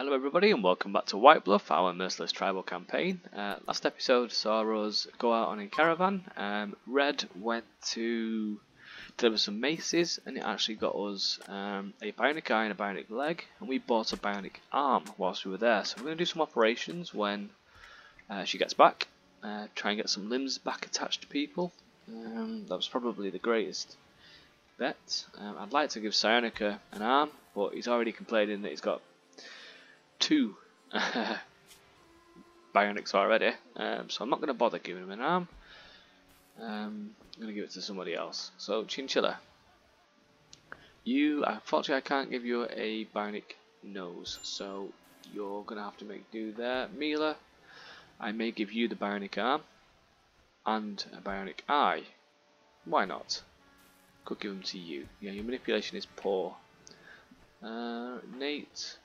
Hello everybody and welcome back to White Bluff, our Merciless Tribal campaign. Uh, last episode saw us go out on a caravan. Um, Red went to deliver some maces and it actually got us um, a bionic eye and a bionic leg and we bought a bionic arm whilst we were there. So we're going to do some operations when uh, she gets back. Uh, try and get some limbs back attached to people. Um, that was probably the greatest bet. Um, I'd like to give Psionicer an arm but he's already complaining that he's got two bionics already, um, so I'm not going to bother giving him an arm. Um, I'm going to give it to somebody else. So, Chinchilla, you, unfortunately I can't give you a bionic nose, so you're going to have to make do there. Mila, I may give you the bionic arm and a bionic eye. Why not? Could give them to you. Yeah, your manipulation is poor. Uh, Nate,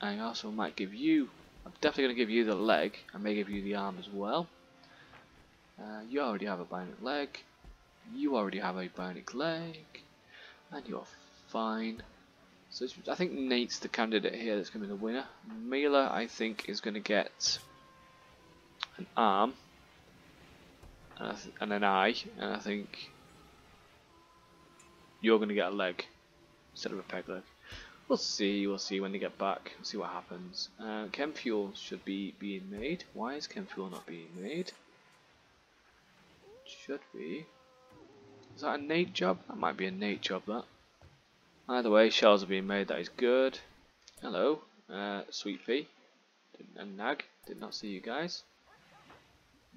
I also might give you, I'm definitely going to give you the leg, I may give you the arm as well. Uh, you already have a bionic leg, you already have a bionic leg, and you're fine. So I think Nate's the candidate here that's going to be the winner. Mila, I think, is going to get an arm and, and an eye, and I think you're going to get a leg instead of a peg leg. We'll see, we'll see when they get back, we'll see what happens. Uh, chem fuel should be being made. Why is chem fuel not being made? should be. Is that a Nate job? That might be a Nate job, that. Either way, shells are being made, that is good. Hello, uh, Sweet Pea and Nag, did not see you guys.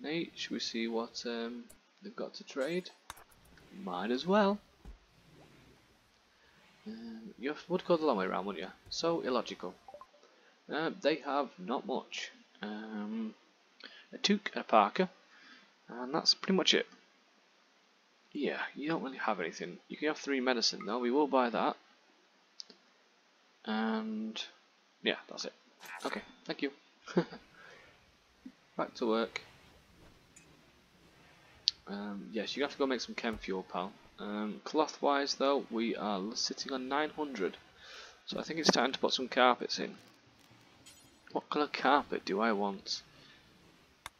Nate, should we see what um, they've got to trade? Might as well. You would go the long way around, wouldn't you? So illogical. Uh, they have not much. Um, a Took and a Parker, and that's pretty much it. Yeah, you don't really have anything. You can have three medicine though, we will buy that. And yeah, that's it. Okay, thank you. Back to work. Um, yes, you have to go make some chem fuel, pal. Um, cloth wise though, we are sitting on 900. So I think it's time to put some carpets in. What colour carpet do I want?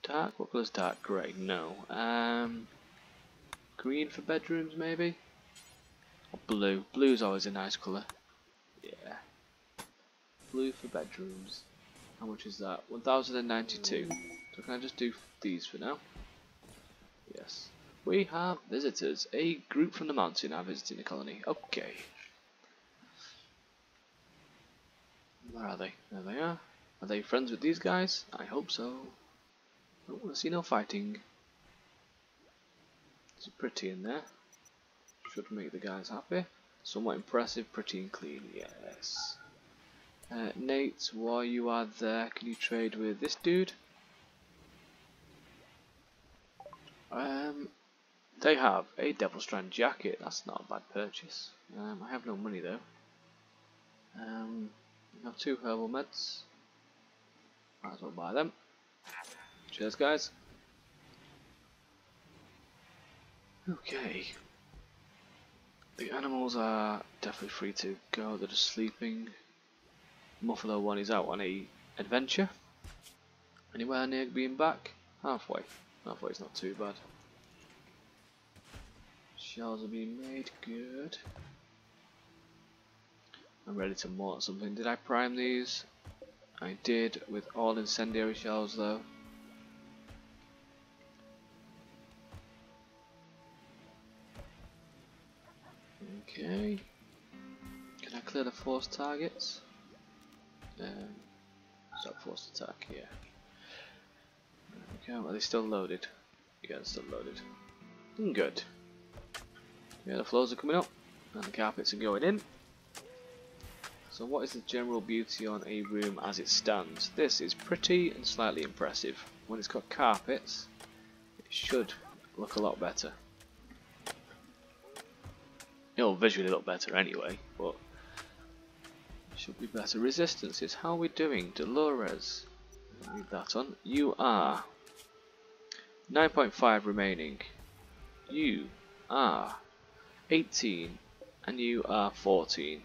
Dark? What colour's dark? Grey? No. Um, green for bedrooms maybe? Or blue? Blue's always a nice colour. Yeah. Blue for bedrooms. How much is that? 1092. So can I just do these for now? Yes. We have visitors. A group from the mountain are visiting the colony. Okay. Where are they? There they are. Are they friends with these guys? I hope so. I don't want to see no fighting. It's pretty in there. Should make the guys happy. Somewhat impressive, pretty and clean, yes. Uh, Nate, while you are there, can you trade with this dude? Um, they have a Devil Strand jacket. That's not a bad purchase. Um, I have no money though. Um, we have two herbal meds. Might as well buy them. Cheers, guys. Okay. The animals are definitely free to go. They're just sleeping. Muffalo one is out on a adventure. Anywhere near being back? Halfway. Halfway is not too bad. Shells are being made, good. I'm ready to mort something. Did I prime these? I did with all incendiary shells though. Okay. Can I clear the force targets? Um, stop force attack, yeah. Okay, are they still loaded? Yeah, they're still loaded. Good. Yeah, the floors are coming up and the carpets are going in. So what is the general beauty on a room as it stands? This is pretty and slightly impressive. When it's got carpets, it should look a lot better. It'll visually look better anyway, but should be better. Resistances, how are we doing? Dolores, leave that on. You are 9.5 remaining. You are 18 and you are 14.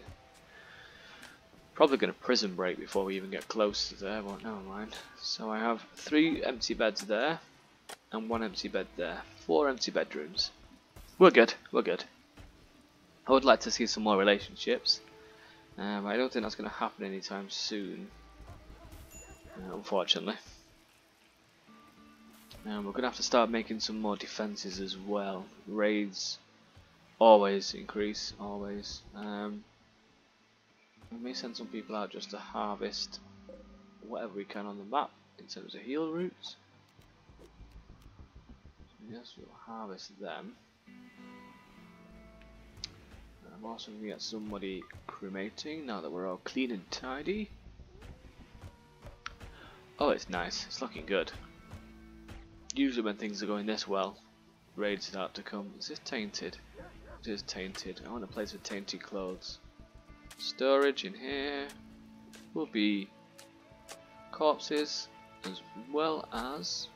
Probably going to prison break before we even get close to there, but never mind. So I have three empty beds there, and one empty bed there. Four empty bedrooms. We're good, we're good. I would like to see some more relationships. Um, I don't think that's going to happen anytime soon. Uh, unfortunately. Um, we're going to have to start making some more defences as well. Raids always increase, always. Um, we may send some people out just to harvest whatever we can on the map in terms of healroots. yes, we'll harvest them. I'm also going to get somebody cremating now that we're all clean and tidy. Oh, it's nice. It's looking good. Usually when things are going this well, raids start to come. Is this tainted? Is tainted. I want a place with tainted clothes. Storage in here will be corpses as well as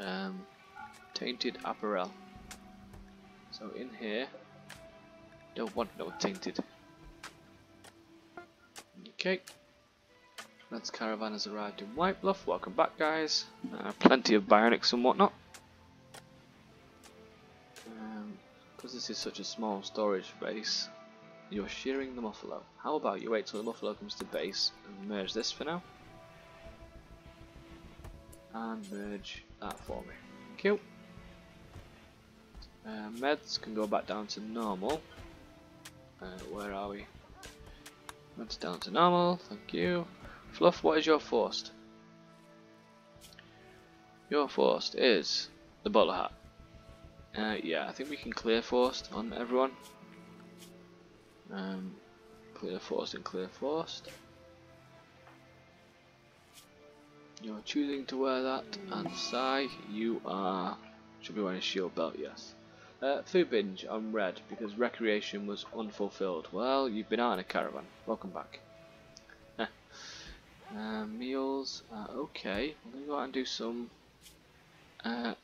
um, tainted apparel. So in here, don't want no tainted. Okay. That's caravan has arrived in White Bluff. Welcome back, guys. Uh, plenty of bionics and whatnot. This is such a small storage base, you're shearing the muffalo. How about you wait till the muffalo comes to base and merge this for now? And merge that for me. Thank you. Uh, meds can go back down to normal. Uh, where are we? Meds down to normal, thank you. Fluff, what is your forced? Your forced is the bowler hat. Uh, yeah, I think we can clear forced on everyone. Um, clear forced and clear forced. You're choosing to wear that, and Sai, you are should be wearing a shield belt, yes. Uh, food binge on red because recreation was unfulfilled. Well, you've been out in a caravan. Welcome back. Uh, meals, uh, okay. I'm gonna go out and do some uh,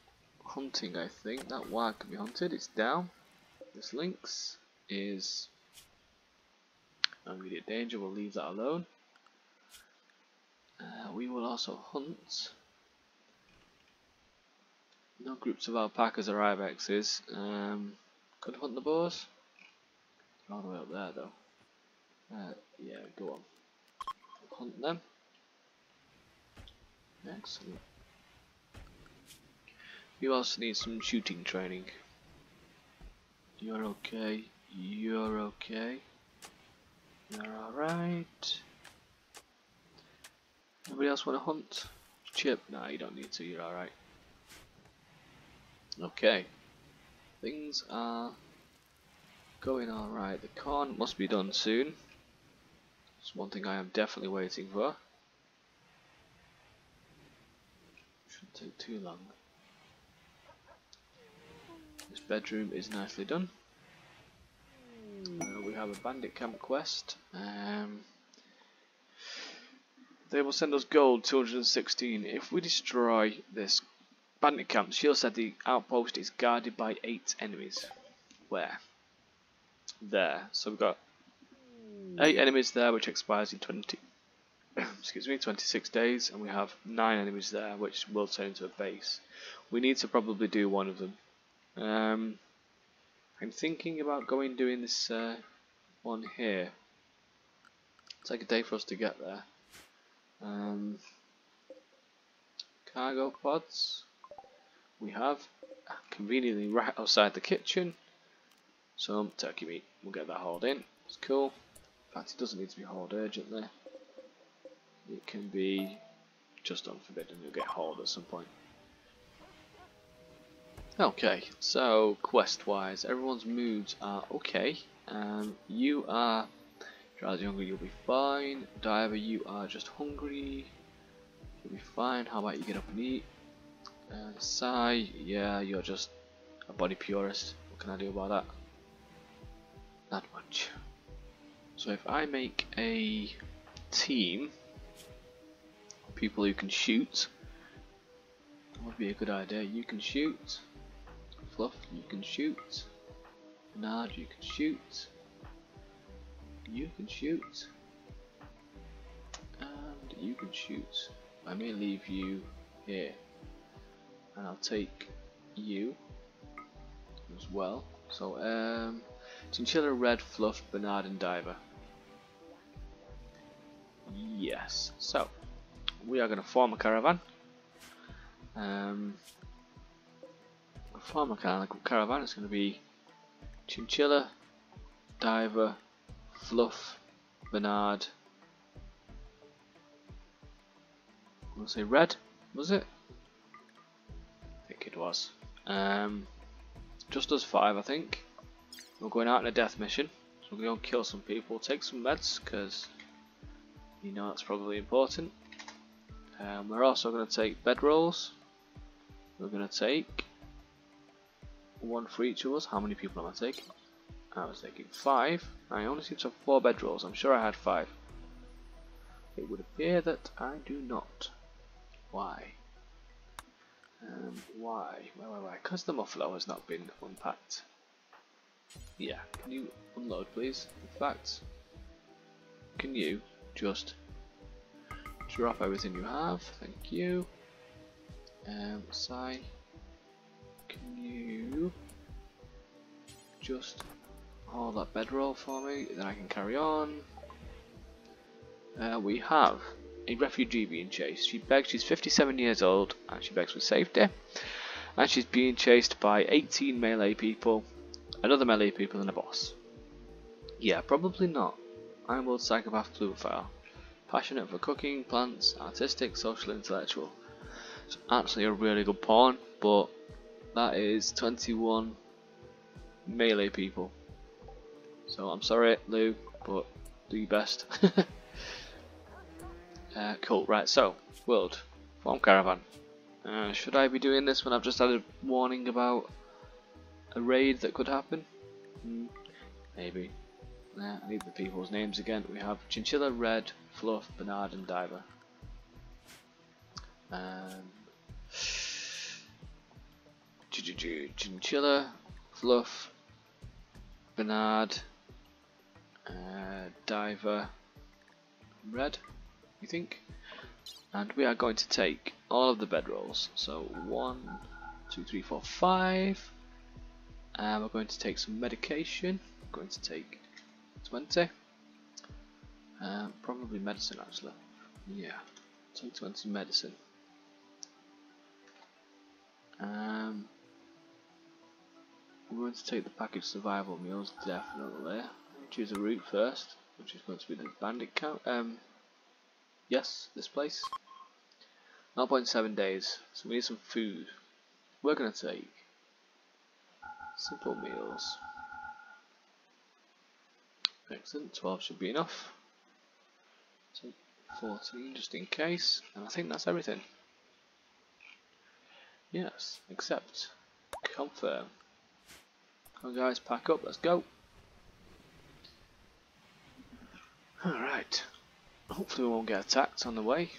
hunting. I think that wag can be hunted. It's down. This lynx is immediate danger. We'll leave that alone. Uh, we will also hunt. No groups of alpacas or ibexes. Um, could hunt the boars. All the way up there though. Uh, yeah, go on. Hunt them. Excellent. You also need some shooting training. You're okay. You're okay. You're alright. Anybody else want to hunt? Chip? Nah, you don't need to. You're alright. Okay. Things are going alright. The corn must be done soon. It's one thing I am definitely waiting for. Shouldn't take too long. This bedroom is nicely done. Uh, we have a bandit camp quest. Um, they will send us gold 216 if we destroy this bandit camp. Shield said the outpost is guarded by 8 enemies. Where? There. So we've got 8 enemies there which expires in 20 excuse me, 26 days, and we have 9 enemies there, which will turn into a base. We need to probably do one of them. Um, I'm thinking about going doing this uh, one here. Take a day for us to get there. Um, cargo pods. We have conveniently right outside the kitchen some turkey meat. We'll get that hauled in. It's cool. In fact, it doesn't need to be hauled urgently it can be just unforbidden, you'll get hauled at some point. Okay, so quest-wise, everyone's moods are okay. Um, you are drowsy hungry, you'll be fine. Diver, you are just hungry. You'll be fine. How about you get up and eat? Uh, Sai, yeah, you're just a body purist. What can I do about that? Not much. So if I make a team people who can shoot. That would be a good idea. You can shoot. Fluff, you can shoot. Bernard, you can shoot. you can shoot. And you can shoot. I may leave you here. And I'll take you as well. So, um, Chinchilla, Red, Fluff, Bernard, and Diver. Yes. So, we are going to form a caravan. Um, form a caravan. It's going to be Chinchilla, Diver, Fluff, Bernard. I want to say Red. Was it? I think it was. Um, just us five, I think. We're going out on a death mission. So we're going to kill some people, take some meds, because you know that's probably important. Um, we're also going to take bedrolls. We're going to take one for each of us. How many people am I taking? I was taking five. I only seem to have four bedrolls. I'm sure I had five. It would appear that I do not. Why? Um, why? Why, why, why? Because the muffalo has not been unpacked. Yeah, can you unload please? In fact, can you just drop everything you have? Thank you. Um, Sai, can you just hold that bedroll for me? Then I can carry on. Uh, we have a refugee being chased. She begs, she's 57 years old, and she begs for safety. And she's being chased by 18 melee people, another melee people, and a boss. Yeah, probably not. I'm a psychopath fluophile. Passionate for cooking, plants, artistic, social, intellectual. It's actually a really good pawn, but that is 21 melee people. So I'm sorry, Lou, but do your best. Uh, cool, right, so, world, form caravan. Uh, should I be doing this when I've just had a warning about a raid that could happen? Hmm, maybe. Uh, I need the people's names again. We have Chinchilla, Red, Fluff, Bernard, and Diver. Um, Chinchilla, Fluff, Bernard, uh, Diver, Red you think? And we are going to take all of the bedrolls. So one, two, three, four, five. And we're going to take some medication. We're going to take 20. Um, probably medicine actually. Yeah, take 20 medicine. Um, we're going to take the package survival meals definitely. Choose a route first, which is going to be the bandit camp. Um, Yes, this place. 0.7 days, so we need some food. We're gonna take simple meals. Excellent, 12 should be enough. Take 14 just in case, and I think that's everything. Yes, accept, confirm. Come on guys, pack up, let's go. Alright. Hopefully we won't get attacked on the way.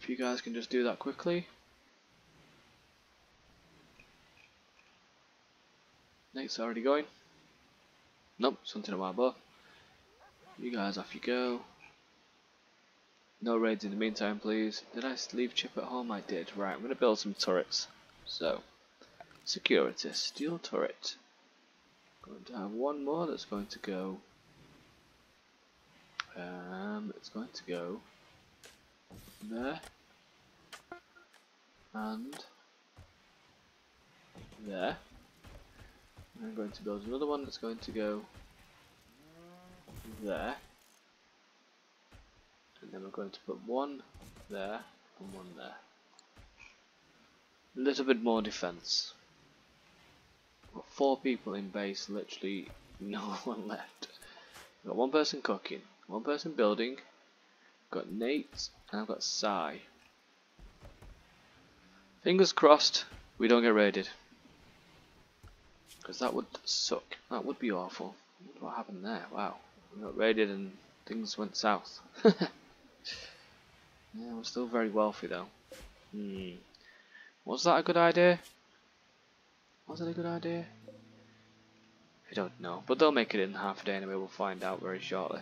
If you guys can just do that quickly. Nate's already going. Nope, something on my bow. You guys off you go. No raids in the meantime please. Did I leave Chip at home? I did. Right, I'm going to build some turrets. So, security, steel turret. Going to have one more that's going to go um, it's going to go there and there. I'm going to build another one that's going to go there. And then we're going to put one there and one there. A little bit more defense. Four people in base, literally no one left. Got one person cooking, one person building. Got Nate and I've got Sai. Fingers crossed we don't get raided. Because that would suck. That would be awful. What happened there? Wow. We got raided and things went south. yeah, we're still very wealthy though. Hmm. Was that a good idea? Was it a good idea? I don't know, but they'll make it in half a day anyway, we'll find out very shortly.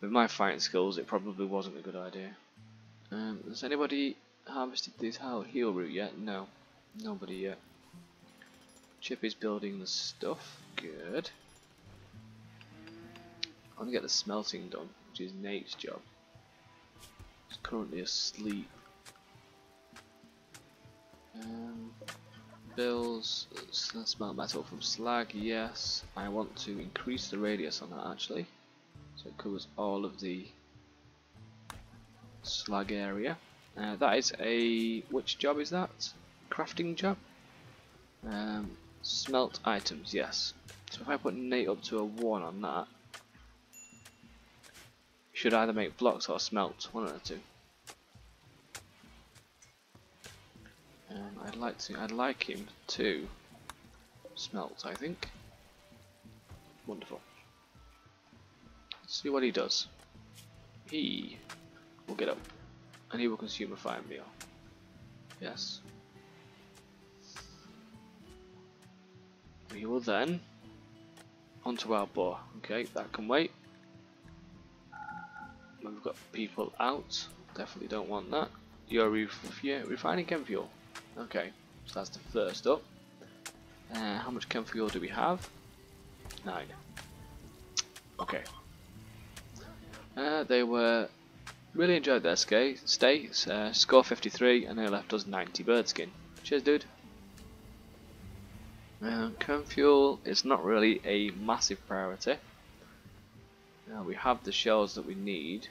With my fighting skills, it probably wasn't a good idea. Um, has anybody harvested this heal root yet? No, nobody yet. Chip is building the stuff, good. I want to get the smelting done, which is Nate's job. He's currently asleep. Um, bills, smelt metal from slag, yes. I want to increase the radius on that actually. So it covers all of the slag area. Uh, that is a, which job is that? Crafting job? Um, smelt items, yes. So if I put Nate up to a 1 on that, should either make blocks or smelt, one of the two. Um, I'd like to. I'd like him to smelt. I think. Wonderful. Let's see what he does. He will get up, and he will consume a fire meal. Yes. We will then onto our boar. Okay, that can wait. We've got people out. Definitely don't want that. You're ref yeah, refining chem fuel. Okay, so that's the first up. Uh, how much chem fuel do we have? Nine. Okay. Uh, they were really enjoyed their stay. uh, score 53, and they left us 90 bird skin. Cheers, dude. Uh, chem fuel is not really a massive priority. We have the shells that we need.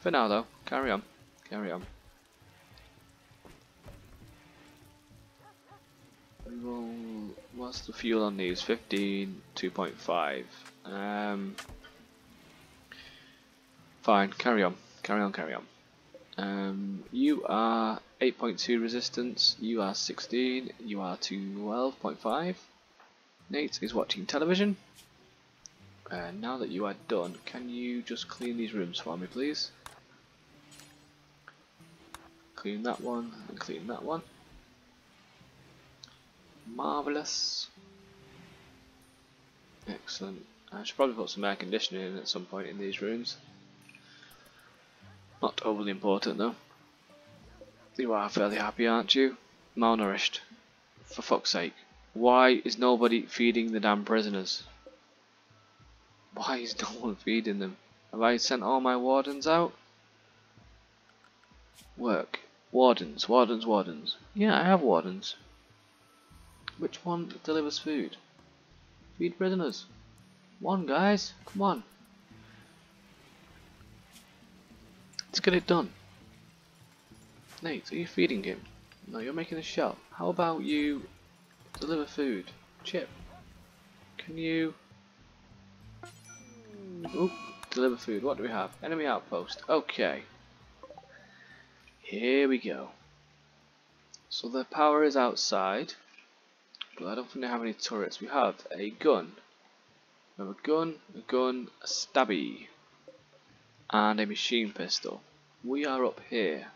For now, though, carry on, carry on. What's the fuel on these? 15, 2.5. Um, fine, carry on, carry on, carry on. Um, you are 8.2 resistance, you are 16, you are 12.5. Nate is watching television. Uh, now that you are done, can you just clean these rooms for me, please? Clean that one, and clean that one. Marvellous. Excellent. I should probably put some air conditioning in at some point in these rooms. Not overly important though. You are fairly happy, aren't you? Malnourished. For fuck's sake. Why is nobody feeding the damn prisoners? Why is no one feeding them? Have I sent all my wardens out? Work. Wardens, wardens, wardens. Yeah, I have wardens. Which one delivers food? Feed prisoners. One, guys. Come on. Let's get it done. Nate, are you feeding him? No, you're making a shell. How about you deliver food? Chip, can you... Oop, deliver food. What do we have? Enemy outpost. Okay. Here we go. So the power is outside. But I don't think they have any turrets. We have a gun. We have a gun, a gun, a stabby, and a machine pistol. We are up here.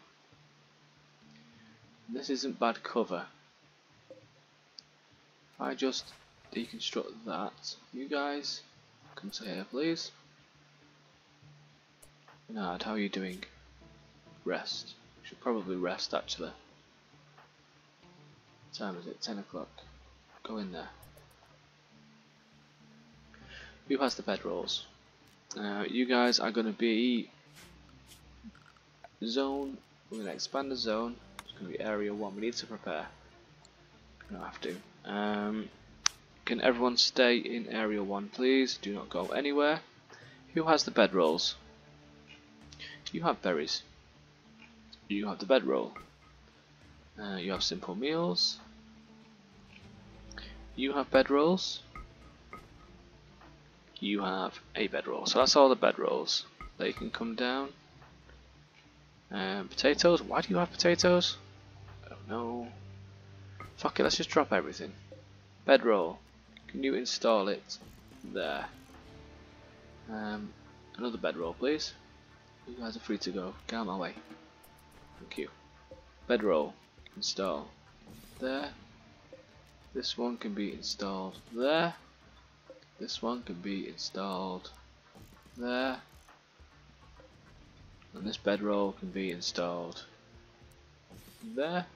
This isn't bad cover. If I just deconstruct that, you guys come to here please. Bernard, how are you doing? Rest. should probably rest actually. What time is it? 10 o'clock. Go in there. Who has the bedrolls? Now, you guys are going to be zone. We're going to expand the zone. It's going to be area one. We need to prepare. We don't have to. Um, can everyone stay in area one, please? Do not go anywhere. Who has the bedrolls? You have berries. You have the bedroll. Uh, you have simple meals. You have bedrolls. You have a bedroll. So that's all the bedrolls. They can come down. Um, potatoes. Why do you have potatoes? Oh no. Fuck it, let's just drop everything. Bedroll. Can you install it there? Um, another bedroll, please. You guys are free to go. Get out of my way. Thank you. Bedroll. Install. There. This one can be installed there. This one can be installed there. And this bedroll can be installed there.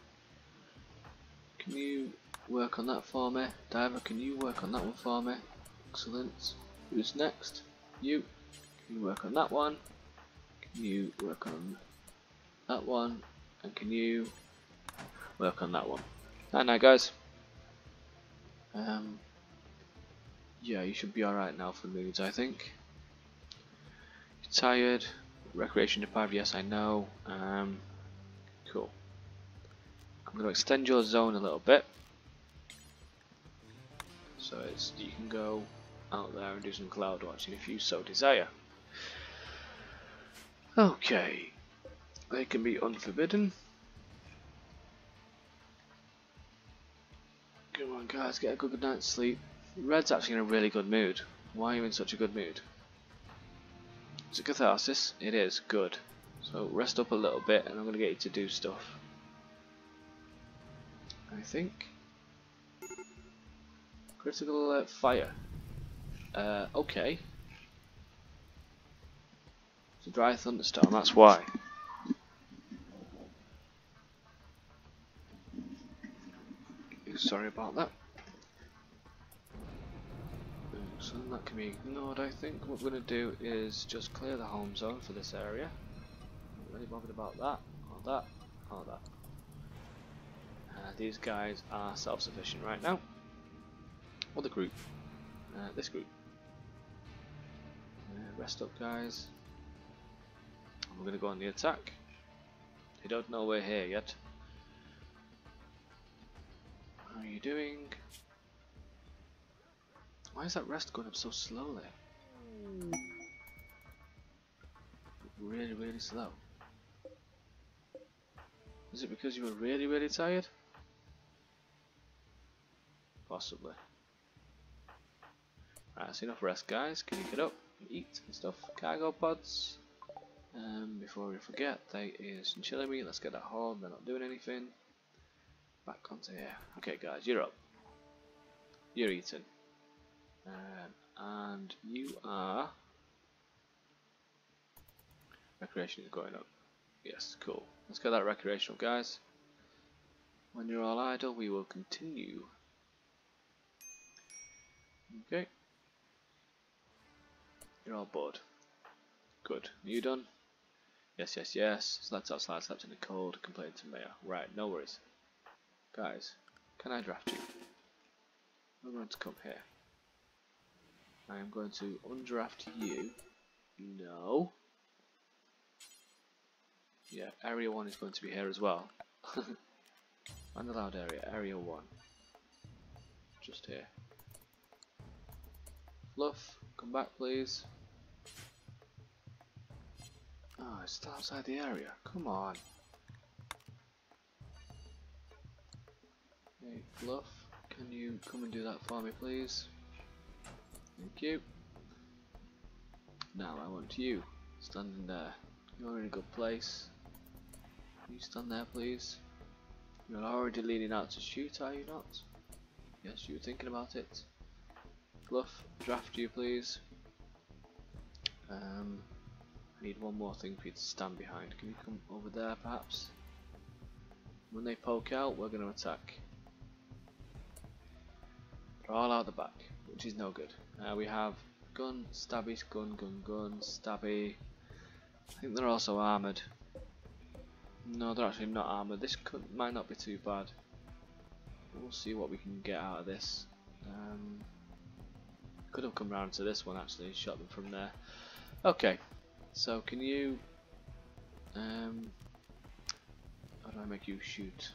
Can you work on that for me? Diver, can you work on that one for me? Excellent. Who's next? You. Can you work on that one? Can you work on that one? And can you work on that one? Night night guys. Um, yeah, you should be alright now for moods, I think. You're tired, recreation deprived, yes I know. Um, cool. I'm going to extend your zone a little bit. So it's you can go out there and do some cloud watching if you so desire. Okay. They can be unforbidden. Come on guys, get a good night's sleep. Red's actually in a really good mood. Why are you in such a good mood? It's a catharsis? It is, good. So rest up a little bit and I'm going to get you to do stuff. I think. Critical alert fire. Uh, okay. It's a dry thunderstorm, that's why. Sorry about that. So that can be ignored I think. What we're going to do is just clear the home zone for this area. Not really bothered about that, or that, or that. Uh, these guys are self-sufficient right now. Or the group. Uh, this group. Uh, rest up guys. And we're going to go on the attack. They don't know we're here yet. How are you doing? Why is that rest going up so slowly? Really, really slow. Is it because you were really, really tired? Possibly. Right, that's enough rest guys. Can you get up and eat and stuff? Cargo pods. Um, before we forget, they is chilling me. Let's get that home. They're not doing anything. Back onto here. Okay guys, you're up. You're eating. Um, and you are... Recreation is going up. Yes, cool. Let's get that recreational guys. When you're all idle, we will continue. Okay. You're all bored. Good. Are you done? Yes, yes, yes. Slept outside, slept in the cold, complained to Mayor. Right, no worries. Guys, can I draft you? I'm going to come here. I am going to undraft you. No. Yeah, area 1 is going to be here as well. and Unallowed area, area 1. Just here. Fluff, come back please. Oh, it's still outside the area. Come on. Hey, Fluff, can you come and do that for me please? Thank you. Now I want you standing there. You're in a good place. Can you stand there please? You're already leaning out to shoot, are you not? Yes, you were thinking about it. Fluff, draft you please. Um, I need one more thing for you to stand behind. Can you come over there perhaps? When they poke out, we're going to attack. They're all out the back, which is no good. Uh, we have gun, stabby, gun, gun, gun, stabby. I think they're also armoured. No, they're actually not armoured. This could, might not be too bad. We'll see what we can get out of this. Um, could have come round to this one actually, and shot them from there. Okay, so can you... Um, how do I make you shoot?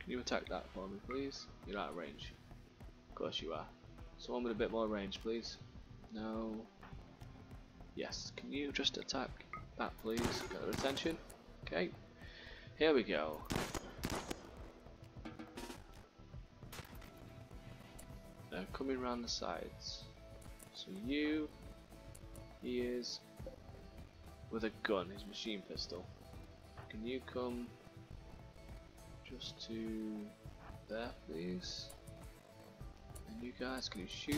Can you attack that for me please? You're out of range. Course you are. Someone with a bit more range, please. No. Yes. Can you just attack that, please? Get their attention. Okay. Here we go. They're coming around the sides. So you, he is with a gun, his machine pistol. Can you come just to there, please? You guys, can you shoot?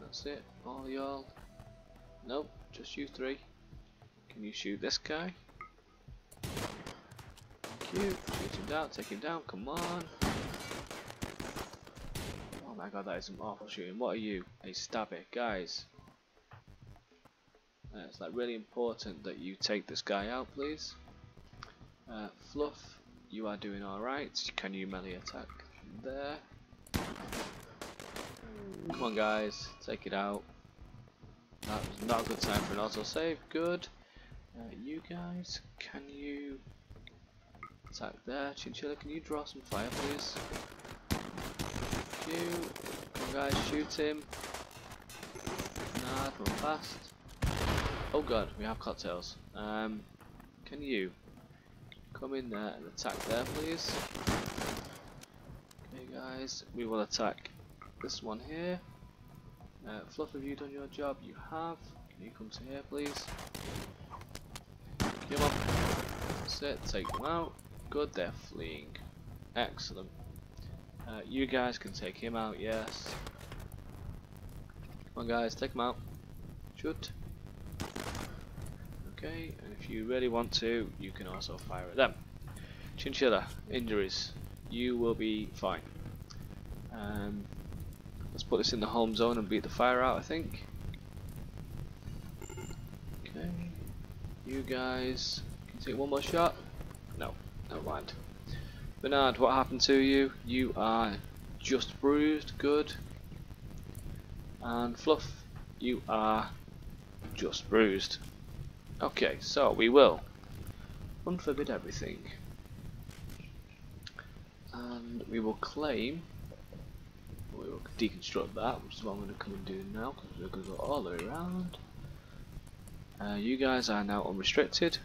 That's it, all y'all. Nope, just you three. Can you shoot this guy? Thank you. Shoot him down, take him down, come on. Oh my god, that is some awful shooting. What are you? A stabber, Guys. Uh, it's like really important that you take this guy out, please. Uh, Fluff, you are doing alright. Can you melee attack there? Come on guys, take it out. That was not a good time for an auto save. Good. Uh, you guys, can you attack there? Chinchilla, can you draw some fire, please? Thank you. Come on, guys, shoot him. Nah, run fast. Oh god, we have cocktails. Um, can you come in there and attack there, please? Okay, guys, we will attack this one here. Uh, Fluff, have you done your job? You have. Can you come to here, please? Come on. That's it. Take them out. Good, they're fleeing. Excellent. Uh, you guys can take him out, yes. Come on, guys, take him out. Shoot. Okay, and if you really want to, you can also fire at them. Chinchilla, injuries. You will be fine. Um, put this in the home zone and beat the fire out, I think. Okay. You guys can take one more shot. No, never mind. Bernard, what happened to you? You are just bruised, good. And Fluff, you are just bruised. Okay, so we will unforbid everything. And we will claim, deconstruct that, which is what I'm going to come and do now, because we're going to go all the way around. Uh, you guys are now unrestricted.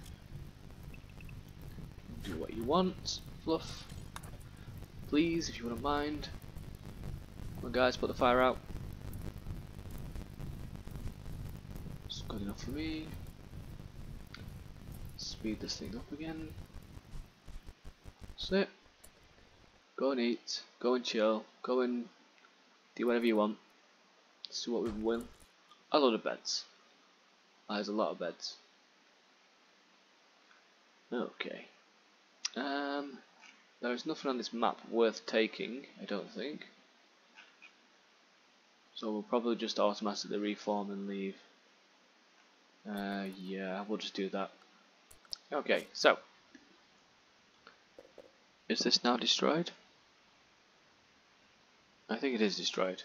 Do what you want, Fluff. Please, if you wouldn't mind. On guys, put the fire out. It's good enough for me speed this thing up again. That's it. Go and eat, go and chill, go and do whatever you want. See what we win. A lot of beds. There's a lot of beds. Okay. Um, there is nothing on this map worth taking, I don't think. So we'll probably just automatically reform and leave. Uh, yeah, we'll just do that. Okay, so is this now destroyed? I think it is destroyed.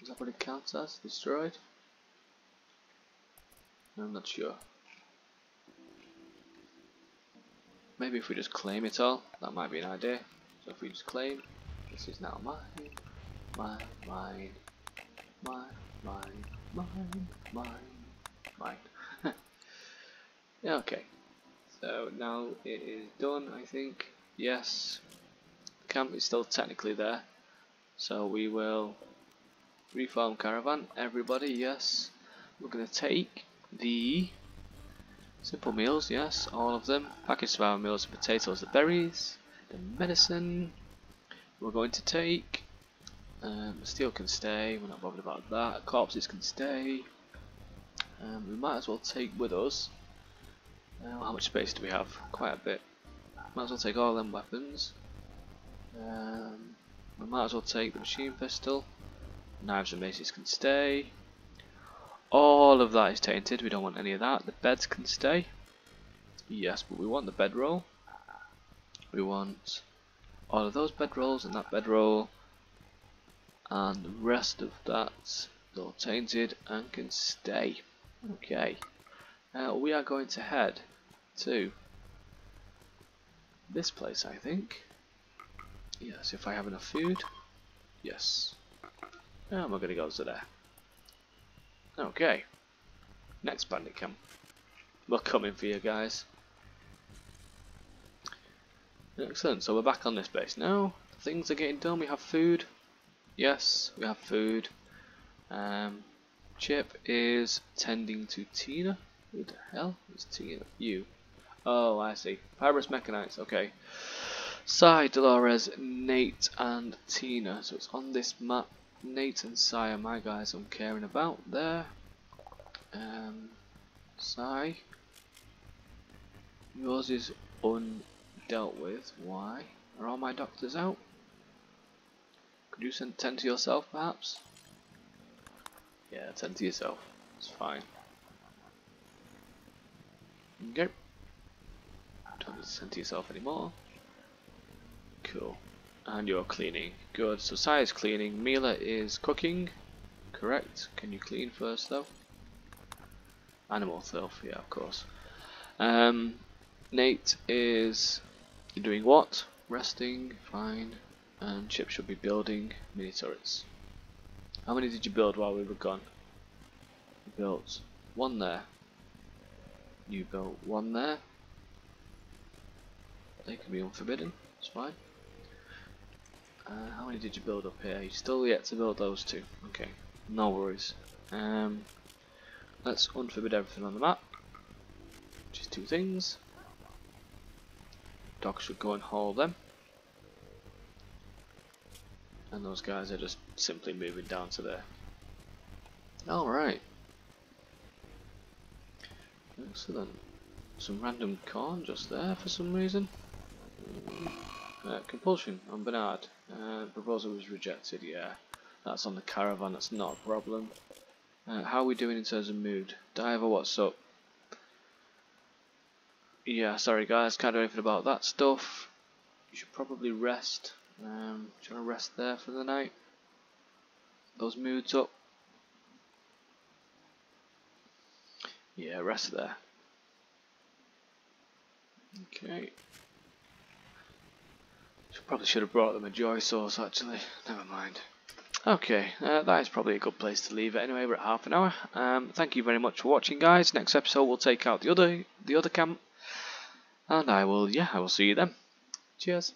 Is that what it counts as? Destroyed? I'm not sure. Maybe if we just claim it all, that might be an idea. So if we just claim, this is now mine, mine, mine, mine, mine, mine, mine, mine. Yeah, okay. So now it is done, I think. Yes. Camp is still technically there. So we will reform caravan. Everybody, yes. We're going to take the simple meals, yes, all of them. Package survival meals, the potatoes, the berries, the medicine. We're going to take um, steel can stay, we're not bothered about that. Corpses can stay. Um, we might as well take with us now, how much space do we have? Quite a bit. Might as well take all them weapons. Um, we might as well take the machine pistol. Knives and maces can stay. All of that is tainted, we don't want any of that. The beds can stay. Yes, but we want the bedroll. We want all of those bedrolls and that bedroll. And the rest of that all tainted and can stay. Okay. We are going to head to this place, I think. Yes, if I have enough food. Yes. And we're going to go to there. Okay. Next bandit camp. We're coming for you guys. Excellent, so we're back on this base now. Things are getting done, we have food. Yes, we have food. Um, Chip is tending to Tina. Who the hell is Tina? You. Oh, I see. Fibrous Mechanites, okay. Sai, Dolores, Nate, and Tina. So it's on this map. Nate and Sai are my guys I'm caring about there. Um, Sai. Yours is undealt with. Why? Are all my doctors out? Could you send tend to yourself, perhaps? Yeah, tend to yourself. It's fine. Okay. Don't need to tend to yourself anymore. Cool. And you're cleaning. Good. So Sai is cleaning. Mila is cooking. Correct. Can you clean first, though? Animal filth. Yeah, of course. Um, Nate is doing what? Resting. Fine and Chip should be building mini turrets. How many did you build while we were gone? You built one there. You built one there. They can be unforbidden, it's fine. Uh, how many did you build up here? You still yet to build those two. Okay, no worries. Um, let's unforbid everything on the map. Just two things. Doc should go and haul them and those guys are just simply moving down to there. Alright. Excellent. Some random corn just there for some reason. Uh, compulsion on Bernard. Uh, proposal was rejected, yeah. That's on the caravan, that's not a problem. Uh, how are we doing in terms of mood? Diver, what's up? Yeah, sorry guys, can't do anything about that stuff. You should probably rest. Um, do you want to rest there for the night? Those moods up. Yeah, rest there. Okay. Probably should have brought them a joy source actually. Never mind. Okay, uh, that is probably a good place to leave it anyway. We're at half an hour. Um, thank you very much for watching, guys. Next episode we'll take out the other the other camp, and I will yeah I will see you then. Cheers.